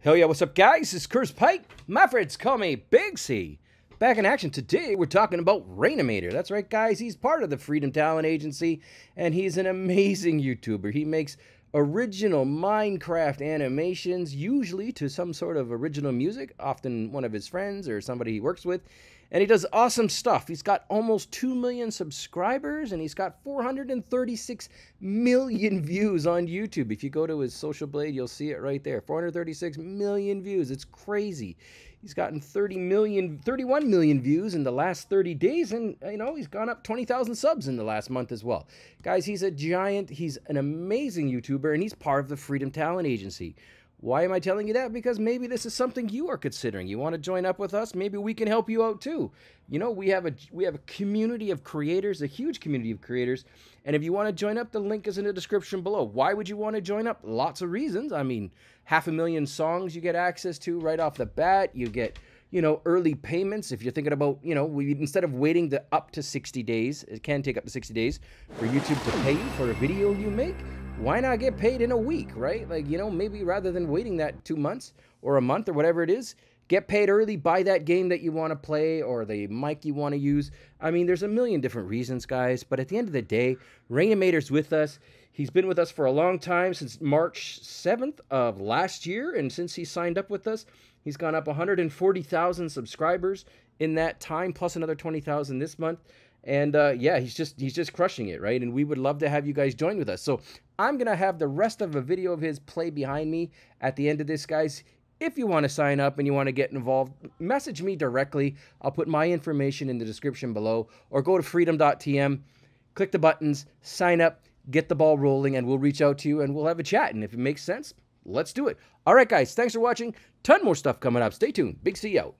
Hell yeah, what's up, guys? It's Curse Pike. My friends call me Big C. Back in action today, we're talking about Rainimator. That's right, guys. He's part of the Freedom Talent Agency, and he's an amazing YouTuber. He makes original Minecraft animations, usually to some sort of original music, often one of his friends or somebody he works with. And he does awesome stuff. He's got almost 2 million subscribers and he's got 436 million views on YouTube. If you go to his social blade, you'll see it right there. 436 million views. It's crazy. He's gotten 30 million, 31 million views in the last 30 days, and you know he's gone up 20,000 subs in the last month as well. Guys, he's a giant. He's an amazing YouTuber, and he's part of the Freedom Talent Agency. Why am I telling you that? Because maybe this is something you are considering. You want to join up with us? Maybe we can help you out too. You know, we have a we have a community of creators, a huge community of creators. And if you want to join up, the link is in the description below. Why would you want to join up? Lots of reasons. I mean, half a million songs you get access to right off the bat. You get you know, early payments. If you're thinking about, you know, we, instead of waiting the up to 60 days, it can take up to 60 days for YouTube to pay you for a video you make why not get paid in a week, right? Like, you know, maybe rather than waiting that two months or a month or whatever it is, get paid early, buy that game that you want to play or the mic you want to use. I mean, there's a million different reasons, guys, but at the end of the day, Rainimator's with us. He's been with us for a long time, since March 7th of last year, and since he signed up with us, he's gone up 140,000 subscribers in that time, plus another 20,000 this month. And uh, yeah, he's just he's just crushing it, right? And we would love to have you guys join with us. So I'm gonna have the rest of a video of his play behind me at the end of this, guys. If you want to sign up and you want to get involved, message me directly. I'll put my information in the description below, or go to freedom.tm, click the buttons, sign up, get the ball rolling, and we'll reach out to you and we'll have a chat. And if it makes sense, let's do it. All right, guys, thanks for watching. Ton more stuff coming up. Stay tuned. Big C out.